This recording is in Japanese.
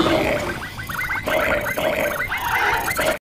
Three.